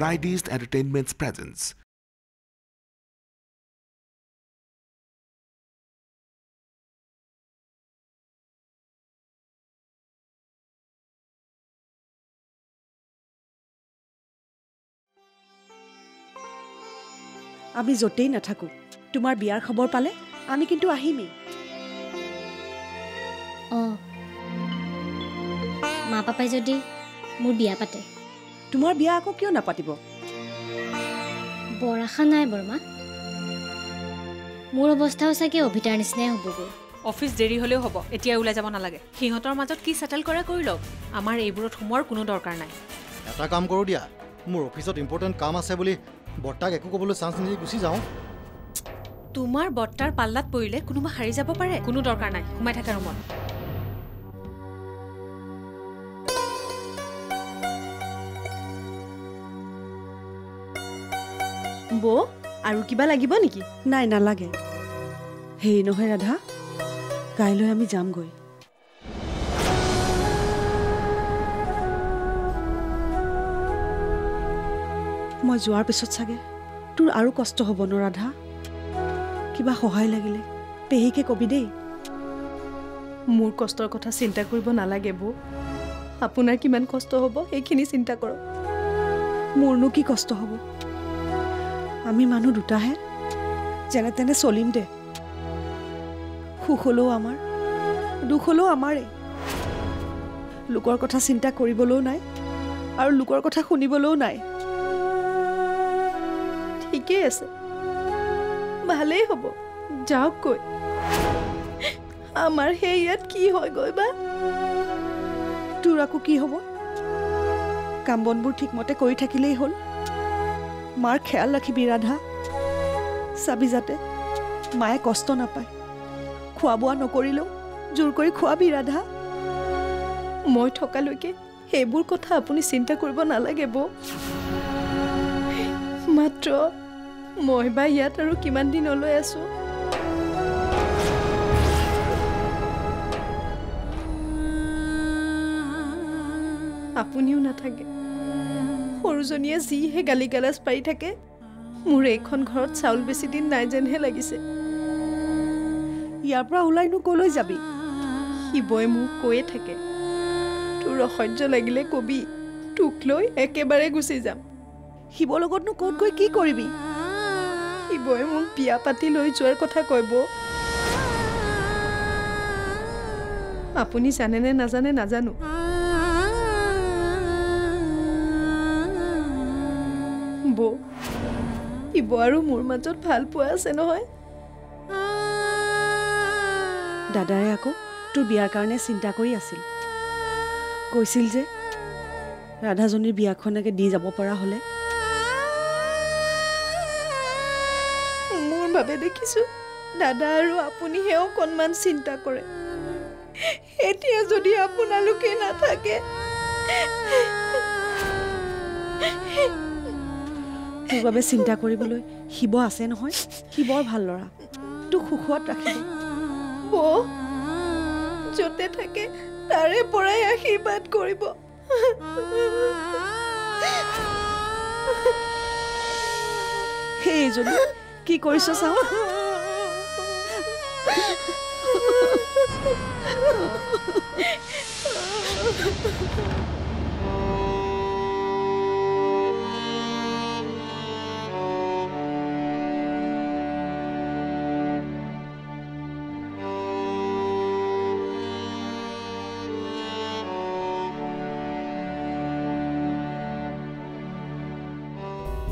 Fridays Entertainment's presence. আমি য'তেই নাথাকোঁ তোমাৰ বিয়াৰ খবৰ পালে আমি কিন্তু আহিমেই। অঁ। মা পাপাই যদি মোৰ বিয়া পাতে। তোমাৰ বিয়া আকৌ কিয় নাপাতিব? বৰ আশা নাই বৰমা মোৰ অৱস্থাও চাগে অভিতাৰ নিচিনাই হ'বগৈ। অফিচ দেৰি হ'লেও হ'ব এতিয়া ওলাই যাব নালাগে। সিহঁতৰ মাজত কি ছেটেল কৰে কৰি লওক আমাৰ এইবোৰত সোমোৱাৰ কোনো দৰকাৰ নাই। এটা কাম কৰোঁ দিয়া মোৰ অফিচত ইম্পৰ্টেণ্ট কাম আছে বুলি বৰ্তাক একো ক'বলৈ চান্স নিদি গুচি যাওঁ। তোমাৰ বৰ্তাৰ পাল্লাত পৰিলে কোনোবা সাৰি যাব পাৰে কোনো দৰকাৰ নাই সোমাই থাকা ৰুমত বৌ আৰু কিবা লাগিব নেকি? নাই নালাগে। হেৰি নহয় ৰাধা। কাইলৈ আমি যামগৈ। মই যোৱাৰ পিছত চাগে তোৰ আৰু কষ্ট হ'ব ন ৰাধা? কিবা সহায় লাগিলে। পেহীকে কবি দেই। মোৰ কষ্টৰ কথা চিন্তা কৰিব নালাগে বৌ। আপোনাৰ কিমান কষ্ট হ'ব সেইখিনি চিন্তা কৰক। মোৰনো কি কষ্ট হ'ব? আমি মানুহ দুটাহে। যেনে তেনে চলিম দে। সুখ হ'লেও আমাৰ দুখ হ'লেও আমাৰেই। লোকৰ কথা চিন্তা কৰিবলৈও নাই আৰু লোকৰ কথা শুনিবলৈও নাই। ঠিকেই আছে। ভালেই হ'ব। যাওকগৈ আমাৰ সেই ইয়াত কি হয়গৈ বা? তোৰ আকৌ কি হ'ব? কাম বনবোৰ ঠিকমতে কৰি থাকিলেই হ'ল। মাৰ খেয়াল ৰাখিবি ৰাধা। চাবি যাতে মায়ে কষ্ট নাপায়। খোৱা বোৱা নকৰিলেও জোৰ কৰি খোৱাবি ৰাধা। মই থকালৈকে সেইবোৰ কথা আপুনি চিন্তা কৰিব নালাগে বৌ। মাত্ৰ মই বা ইয়াত আৰু কিমান দিনলৈ আছো। আপুনিও নাথাকে। সৰুজনীয়ে যিহে গালি গালাজ পাৰি থাকে মোৰ এইখন ঘৰত চাউল বেছি দিন নাই যেনহে লাগিছে। ইয়াৰ পৰা ওলাইনো কলৈ যাবি? শিৱই মোক কৈয়ে থাকে। তোৰ অসহ্য লাগিলে কবি তোক লৈ একেবাৰে গুচি যাম। শিৱৰ লগতনো ক'ত গৈ কি কৰিবি? শিৱই মোক বিয়া পাতি লৈ যোৱাৰ কথা কয় আপুনি জানেনে নাজানে নাজানো? শিৱ আৰু মোৰ মাজত ভাল পোৱা আছে নহয়। দাদাৰে আকৌ তোৰ বিয়াৰ কাৰণে চিন্তা কৰি আছিল। কৈছিল যে ৰাধাজনীৰ বিয়াখনকে দি যাব পৰা হ'লে। মোৰ বাবে দেখিছো দাদা আৰু আপুনিহে অকণমান চিন্তা কৰে। এতিয়া যদি আপোনালোকে নাথাকে তোৰ বাবে চিন্তা কৰিবলৈ শিৱ আছে নহয় শিৱৰ ভাল ল'ৰা। তোক সুখত ৰাখিব। বৌ য'তে থাকে তাৰে পৰাই আশীৰ্বাদ কৰিব। সেইজনী কি কৰিছ চাওঁ?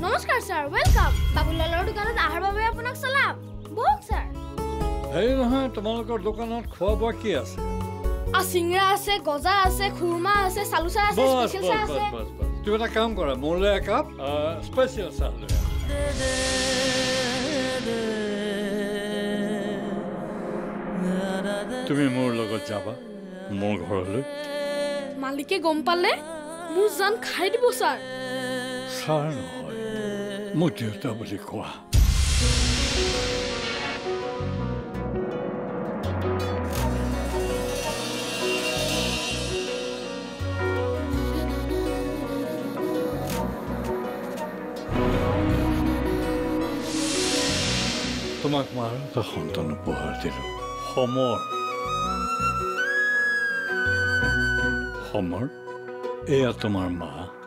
নমস্কাৰ ছাৰ ৱেলকাম বাবুলালৰ দোকানত অহাৰ বাবে আপোনাক চলাম। বহক ছাৰ হেৰি নহয় তোমালোকৰ দোকানত খোৱা বোৱা কি আছে? আ আছে গজা আছে খুৰমা আছে চালুচা আছে স্পেচিয়েল চাহ আছে। তুমি এটা কাম কৰা মোলৈ একাপ স্পেচিয়েল চাহ লৈ। তুমি মোৰ লগত যাবা মোৰ ঘৰলৈ। মালিকে গম পালে মোৰ জান খাই দিব ছাৰ ছাৰ নহয় Muito estamos de cor. Tomak var mı? Da hantanı bu halde. Homor. Homor. Eğer tomar mı?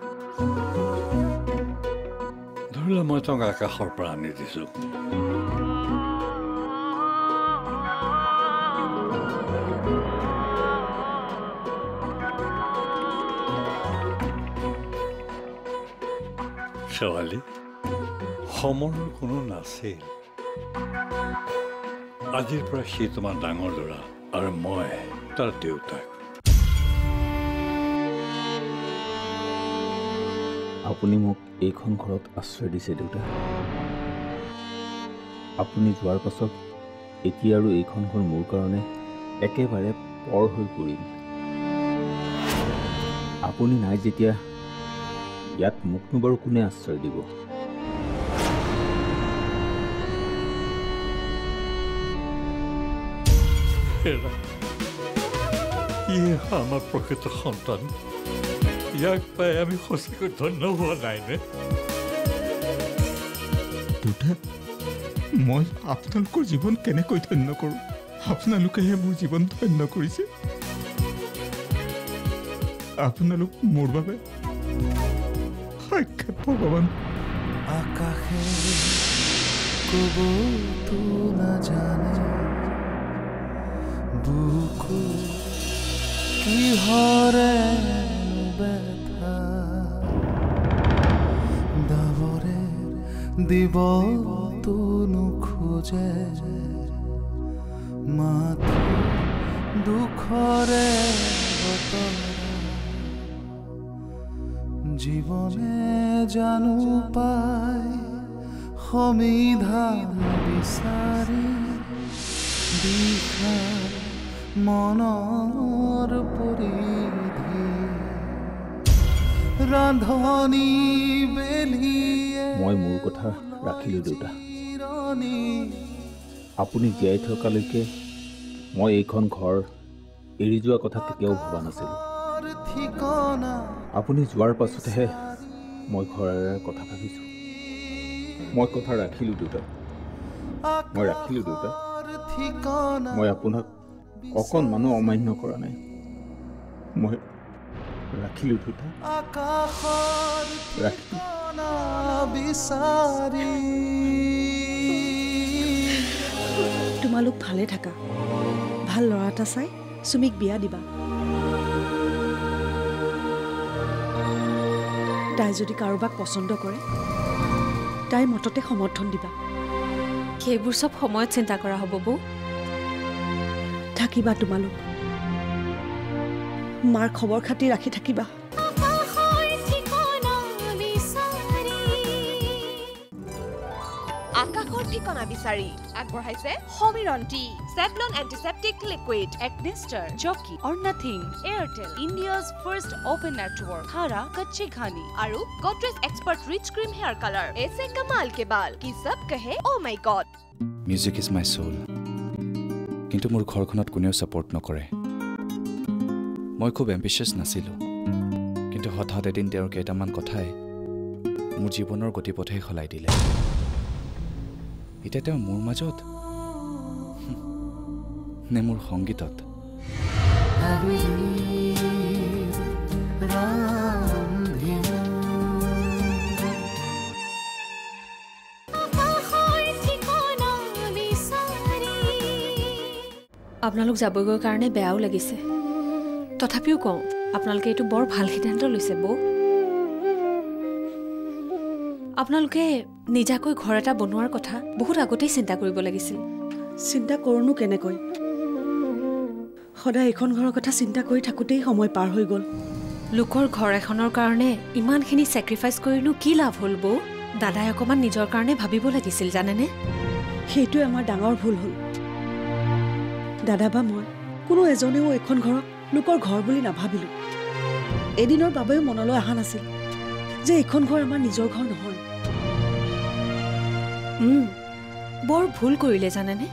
ধৰিলে মই তোমাক আকাশৰ পৰা আনি দিছোঁ শেৱালি সমৰৰ কোনো নাছিল আজিৰ পৰা সি তোমাৰ ডাঙৰ ল'ৰা আৰু মই তাৰ দেউতাক আপুনি মোক এইখন ঘৰত আশ্ৰয় দিছে দেউতা। আপুনি যোৱাৰ পাছত এতিয়া আৰু এইখন ঘৰ মোৰ কাৰণে একেবাৰে পৰ হৈ পৰিল। আপুনি নাই যেতিয়া ইয়াত মোকনো বাৰু কোনে আশ্ৰয় দিব? আমাৰ প্ৰকৃত সন্তান। ইয়াক পাই আমি সঁচাকৈ ধন্য হোৱা নাইনে দেউতা মই আপোনালোকৰ জীৱন কেনেকৈ ধন্য কৰোঁ? আপোনালোকেহে মোৰ জীৱন ধন্য কৰিছে। আপোনালোক মোৰ বাবে সাক্ষাৎ ভগৱান। আকাশে কবতো নাজানে বুকু কিহৰে ব্যথা। দাবৰে দিবতো নোখোজে মাথো দুখৰে বতৰা জীৱনে জানো পায় সমিধান বিচাৰি দিশা মনৰ পৰিধি ৰান্ধনি বেলিয়ে মই মোৰ কথা ৰাখিলোঁ দেউতা। আপুনি জীয়াই থকালৈকে মই এইখন ঘৰ এৰি যোৱা কথা কেতিয়াও ভবা নাছিলোঁ। আপুনি যোৱাৰ পাছতহে মই ঘৰ এৰাৰ কথা ভাবিছোঁ। মই কথা ৰাখিলোঁ দেউতা। মই ৰাখিলোঁ দেউতা। মই আপোনাক অকণমানো অমান্য কৰা নাই। মই ৰাখিলোঁ আকাশৰ বিচাৰি। তোমালোক ভালে থাকা। ভাল ল'ৰা এটা চাই চুমিক বিয়া দিবা। তাই যদি কাৰোবাক পচন্দ কৰে তাইৰ মততে সমৰ্থন দিবা। সেইবোৰ চব সময়ত চিন্তা কৰা হ'ব বৌ। থাকিবা তোমালোক। মাৰ খবৰ খাতি ৰাখি থাকিবা। আকাশৰ ঠিকনা বিচাৰি আগবঢ়াইছে Samiran tea Savlon antiseptic liquid একনিষ্টাৰ Jockey or nothing Airtel India's first open network হাৰা কচ্চি ঘানি আৰু Godrej expert rich cream hair colour এছে কমাল কে বাল কি সব কহে অ my god music is my soul কিন্তু মোৰ ঘৰখনত কোনেও ছাপৰ্ট নকৰে। মই খুব এম্বিচিয়াছ নাছিলোঁ। কিন্তু হঠাৎ এদিন তেওঁৰ কেইটামান কথাই মোৰ জীৱনৰ গতিপথে সলাই দিলে। এতিয়া তেওঁ মোৰ মাজত? নে মোৰ সংগীতত? আপোনালোক যাবগৈ কাৰণে বেয়াও লাগিছে। তথাপিও কওঁ আপোনালোকে এইটো বৰ ভাল সিদ্ধান্ত লৈছে বৌ। আপোনালোকে নিজাকৈ ঘৰ এটা বনোৱাৰ কথা বহুত আগতেই চিন্তা কৰিব লাগিছিল। চিন্তা কৰোঁনো কেনেকৈ? সদায় এইখন ঘৰৰ কথা চিন্তা কৰি থাকোঁতেই সময় পাৰ হৈ গ'ল। লোকৰ ঘৰ এখনৰ কাৰণে ইমানখিনি ছেক্ৰিফাইচ কৰিনো কি লাভ হ'ল বৌ? দাদাই অকণমান নিজৰ কাৰণে ভাবিব লাগিছিল জানেনে? সেইটোৱে আমাৰ ডাঙৰ ভুল হ'ল। দাদা বা মই কোনো এজনেও এইখন ঘৰক লোকৰ ঘৰ বুলি নাভাবিলোঁ। এদিনৰ বাবেও মনলৈ অহা নাছিল যে এইখন ঘৰ আমাৰ নিজৰ ঘৰ নহয়। বৰ ভুল কৰিলে জানেনে?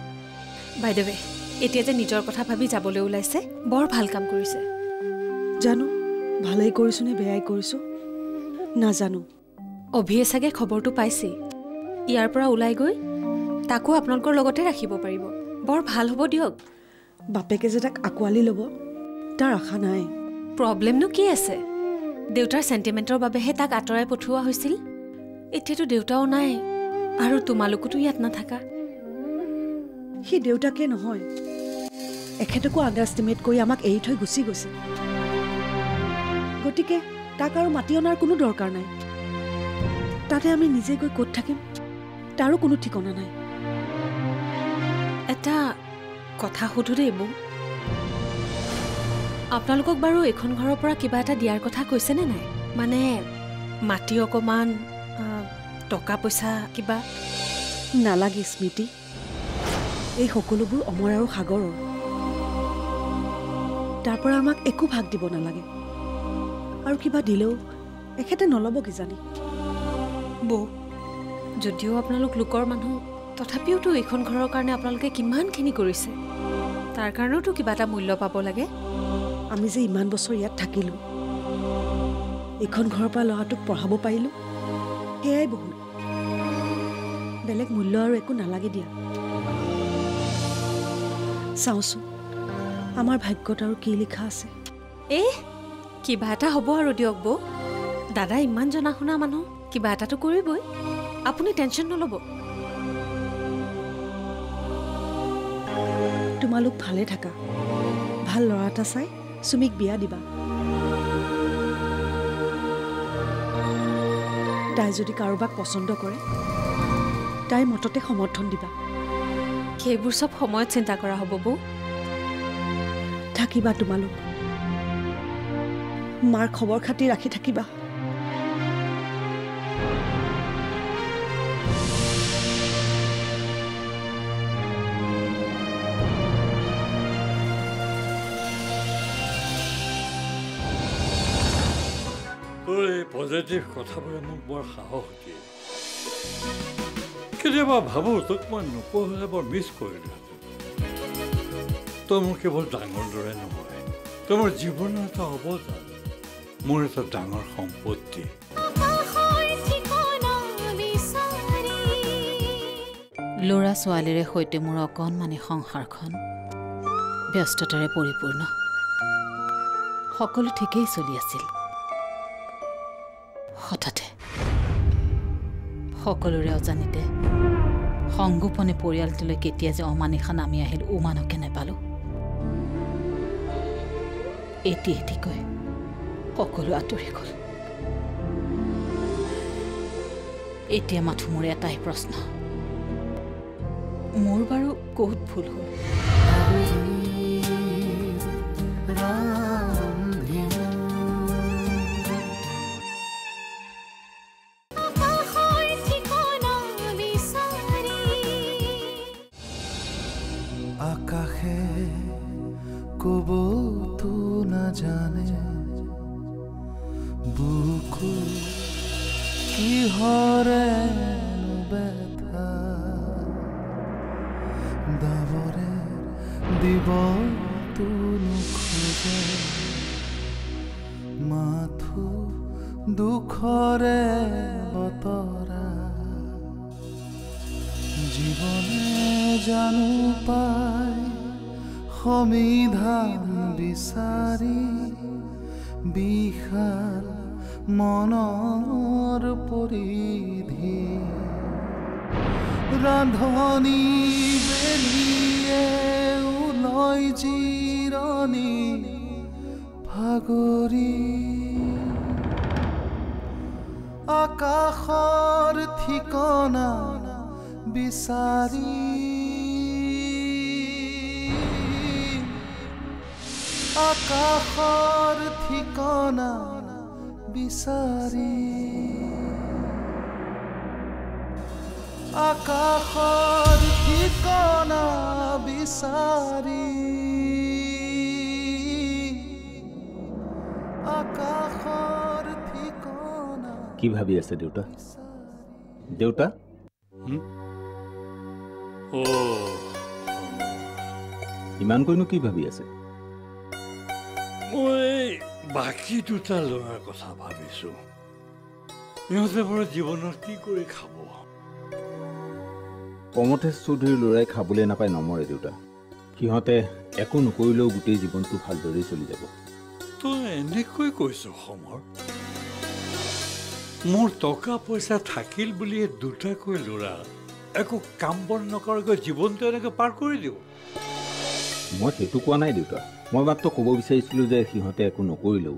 বাইদেৱে এতিয়া যে নিজৰ কথা ভাবি যাবলৈ ওলাইছে বৰ ভাল কাম কৰিছে। জানো ভালেই কৰিছোঁ নে বেয়াই কৰিছোঁ? নাজানো। অভিয়ে চাগে খবৰটো পাইছেই। ইয়াৰ পৰা ওলাই গৈ তাকো আপোনালোকৰ লগতে ৰাখিব পাৰিব। বৰ ভাল হ'ব দিয়ক। বাপেকে যে তাক আঁকোৱালি ল'ব তাৰ আশা নাই। প্ৰব্লেমনো কি আছে? দেউতাৰ চেণ্টিমেণ্টৰ বাবেহে তাক আঁতৰাই পঠিওৱা হৈছিল। এতিয়াতো দেউতাও নাই আৰু তোমালোকোতো ইয়াত নাথাকা। সি দেউতাকে নহয়। এখেতকো আণ্ডাৰষ্টিমেট কৰি আমাক এৰি থৈ গুচি গৈছে গতিকে তাক আৰু মাতি অনাৰ কোনো দৰকাৰ নাই। তাতে আমি নিজে গৈ ক'ত থাকিম? তাৰো কোনো ঠিকনা নাই। এটা কথা সোধো দেই বৌ আপোনালোকক বাৰু এইখন ঘৰৰ পৰা কিবা এটা দিয়াৰ কথা কৈছেনে নাই? মানে মাটি অকণমান টকা পইচা কিবা? নালাগে স্মৃতি। এই সকলোবোৰ অমৰ আৰু সাগৰৰ। তাৰ পৰা আমাক একো ভাগ দিব নালাগে। আৰু কিবা দিলেও এখেতে নল'ব কিজানি। বৌ যদিও আপোনালোক লোকৰ মানুহ তথাপিওতো এইখন ঘৰৰ কাৰণে আপোনালোকে কিমানখিনি কৰিছে? তাৰ কাৰণেওতো কিবা এটা মূল্য পাব লাগে। আমি যে ইমান বছৰ ইয়াত থাকিলোঁ এইখন ঘৰৰ পৰা ল'ৰাটোক পঢ়াব পাৰিলোঁ সেয়াই বহুত। বেলেগ মূল্য আৰু একো নালাগে দিয়া। চাওঁচোন আমাৰ ভাগ্যত আৰু কি লিখা আছে? এ কিবা এটা হ'ব আৰু দিয়ক বৌ। দাদা ইমান জনা শুনা মানুহ কিবা এটাতো কৰিবই। আপুনি টেনশ্যন নল'ব। তোমালোক ভালে থাকা। ভাল ল'ৰা এটা চাই। চুমিক বিয়া দিবা তাই যদি কাৰোবাক পচন্দ কৰে তাইৰ মততে সমৰ্থন দিবা। সেইবোৰ চব সময়ত চিন্তা কৰা হ'ব বৌ। থাকিবা তোমালোক। মাৰ খবৰ খাতি ৰাখি থাকিবা। পজিটিভ কথাবোৰে মোক বৰ সাহস দিয়ে কেতিয়াবা ভাবোঁ তোক মই নপঢ়িলে বৰ মিছ কৰিলোহেঁতেন তই মোৰ কেৱল ডাঙৰ দৰে নহয় তই মোৰ জীৱনৰ এটা অৱদান মোৰ এটা ডাঙৰ সম্পত্তি ল'ৰা ছোৱালীৰে সৈতে মোৰ অকণমানি সংসাৰখন ব্যস্ততাৰে পৰিপূৰ্ণ সকলো ঠিকেই চলি আছিল সকলোৰে অজানিতে সংগোপনে পৰিয়ালটোলৈ কেতিয়া যে অমানিশা নামি আহিল উমানকে নেপালোঁ। এটি এটিকৈ সকলো আঁতৰি গ'ল। এতিয়া মাথো মোৰ এটাই প্ৰশ্ন। মোৰ বাৰু ক'ত ভুল হ'ল? কবতো নাজানে বুকু কিহৰে ব্যথা? দাবৰে দিবতো সমিধান বিচাৰি বিশাল মনৰ পৰিধি। ৰান্ধনি বেলিয়ে ওলয় জিৰণি ভাগৰি। আকাশৰ ঠিকনা বিচাৰি আকাশৰ ঠিকনা বিচাৰি আকাশৰ ঠিকনা বিচাৰি আকাশৰ ঠিকনা কি ভাবি আছে দেউতা দেউতা অ' ইমানকৈনো কি ভাবি আছে মই বাকী দুটা ল'ৰাৰ কথা ভাবিছোঁ। সিহঁতে বাৰু জীৱনত কি কৰি খাব? প্ৰমথেশ চৌধুৰীৰ ল'ৰাই খাবলৈ নাপায় নমৰে দেউতা। সিহঁতে একো নকৰিলেও গোটেই জীৱনটো ভালদৰেই চলি যাব। তই এনেকৈ কৈছ সমৰ। মোৰ টকা পইচা থাকিল বুলিয়ে দুটাকৈ ল'ৰা একো কাম বন নকৰাকৈ জীৱনটো এনেকৈ পাৰ কৰি দিব। মই সেইটো কোৱা নাই দেউতা। মই মাত্ৰ ক'ব বিচাৰিছিলোঁ যে সিহঁতে একো নকৰিলেও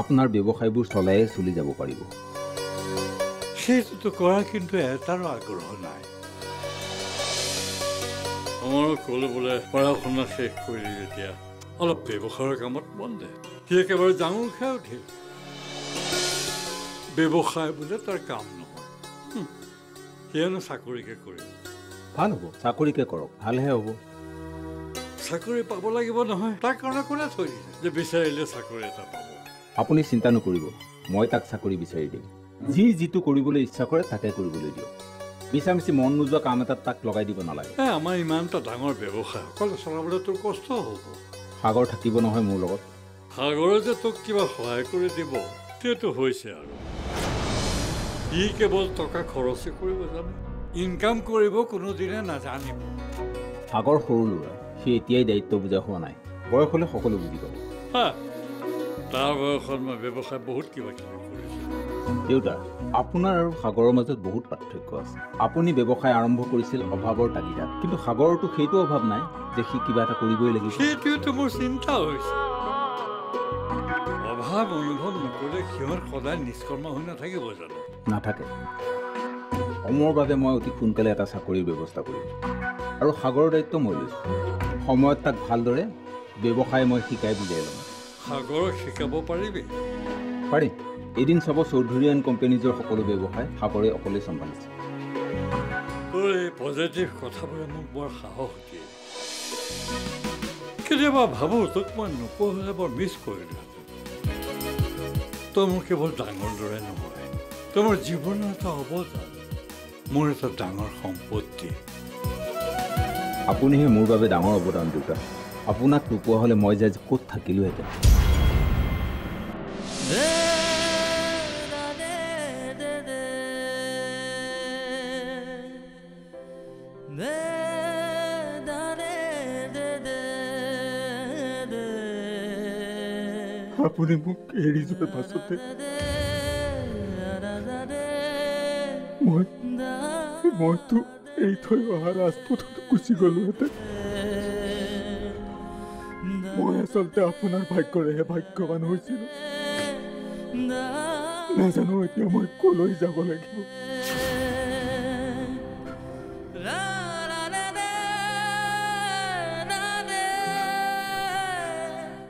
আপোনাৰ ব্যৱসায়বোৰ চলাইয়ে চলি যাব পাৰিব। সেইটোতো কৰা কিন্তু এটাৰো আগ্ৰহ নাই। সমৰ ক'লে বোলে পঢ়া শুনা শেষ কৰিলি যেতিয়া অলপ ব্যৱসায়ৰ কামত মন দে। সি একেবাৰে ডাঙৰ খাই উঠিল। ব্যৱসায় বোলে তাৰ কাম নহয়। সিয়েনো চাকৰিকে কৰিব ভাল হ'ব চাকৰিকে কৰক ভালহে হ'ব। চাকৰি পাব লাগিব নহয়। তাৰ কাৰণে কোনে থৈ দিছে? যে বিচাৰিলে চাকৰি এটা পাব। আপুনি চিন্তা নকৰিব। মই তাক চাকৰি বিচাৰি দিম। যি যিটো কৰিবলৈ ইচ্ছা কৰে তাকে কৰিবলৈ দিয়ক। মিছামিচি মন নোযোৱা কাম এটাত তাক লগাই দিব নালাগে। এ আমাৰ ইমান এটা ডাঙৰ ব্যৱসায়। অকলে চলাবলৈ তোৰ কষ্ট হ'ব। সাগৰ থাকিব নহয় মোৰ লগত। সাগৰে যে তোক কিবা সহায় কৰি দিব সেইটো হৈছে আৰু। ই কেৱল টকা খৰচে কৰিব জানে। ইনকাম কৰিব কোনোদিনে নাজানিব। সাগৰ সৰু ল'ৰা। সি এতিয়াই দায়িত্ব বুজা হোৱা নাই। বয়স হ'লে সকলো বুজি পাব। তাৰ বয়সত মই ব্যৱসায় বহুত কিবা কিবি কৰিছোঁ। দেউতা আপোনাৰ আৰু সাগৰৰ মাজত বহুত পাৰ্থক্য আছে। আপুনি ব্যৱসায় আৰম্ভ কৰিছিল অভাৱৰ তাগিদাত। কিন্তু সাগৰতো সেইটো অভাৱ নাই যে সি কিবা এটা কৰিবই লাগিব। সেইটোৱেতো মোৰ চিন্তা হৈছে। অভাৱ অনুভৱ নকৰিলে সিহঁত সদায় নিষ্কৰ্ম হৈ নাথাকিব জানো? নাথাকে। সময়ৰ বাবে মই অতি সোনকালে এটা চাকৰিৰ ব্যৱস্থা কৰিম। আৰু সাগৰৰ দায়িত্ব মই লৈছোঁ। সময়ত তাক ভালদৰে ব্যৱসায় মই শিকাই বুজাই ল'ম। সাগৰক শিকাব পাৰিবি। পাৰিম এদিন চাব চৌধুৰী এণ্ড কোম্পেনীজৰ সকলো ব্যৱসায় সাগৰে অকলে চম্ভালিছে। তোৰ এই পজিটিভ কথাবোৰে মোক বৰ সাহস দিয়ে। কেতিয়াবা ভাবোঁ তোক মই নোপোৱা হ'লে বৰ মিছ কৰিলোহেঁতেন। তই মোৰ কেৱল ডাঙৰ দৰে নহয় তই মোৰ জীৱনৰ এটা অৱদান মোৰ এটা ডাঙৰ সম্পত্তি। আপুনিহে মোৰ বাবে ডাঙৰ অৱদান, দেউতা। আপোনাক নোপোৱা হ'লে মই যে ক'ত থাকিলোহেঁতেন। আপুনি মোক এৰি যোৱাৰ পাছতে মই মইতো থৈ অহা ৰাজপথত গুচি গলোহেঁতেন মই আচলতে আপোনাৰ ভাগ্যৰেহে ভাগ্যৱান হৈছিলোঁ নাজানো এতিয়া মই কলৈ যাব লাগিব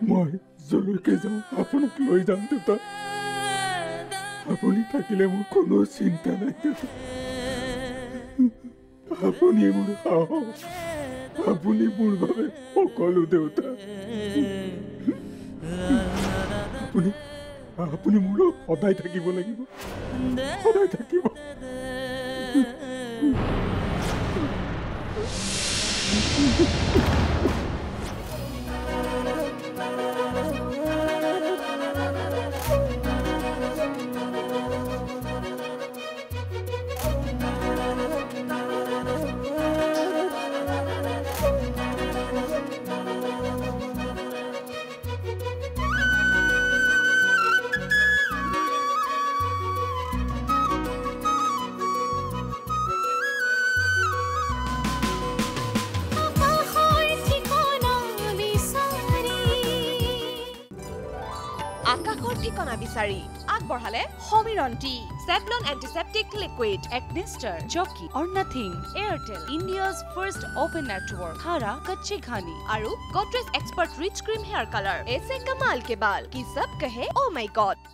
মই যলৈকে যাওঁ আপোনাক লৈ যাম দেউতা আপুনি থাকিলে মোৰ কোনো চিন্তা নাই দেউতা আপুনি মোৰ সাহস আপুনি মোৰ বাবে সকলো দেউতা। আপুনি আপুনি মোৰ লগত সদায় থাকিব লাগিব। সদায় থাকিব। আকাশৰ আগবঢ়ালে Samiran tea Savlon antiseptic liquid এক্সনিষ্টাৰ Jockey or nothing Airtel India's first open network হাৰা কচ্চি ঘানি আৰু Godrej expert rich cream hair colour এছে কমাল কেবাল কি চব কাহে? অ' মাই গড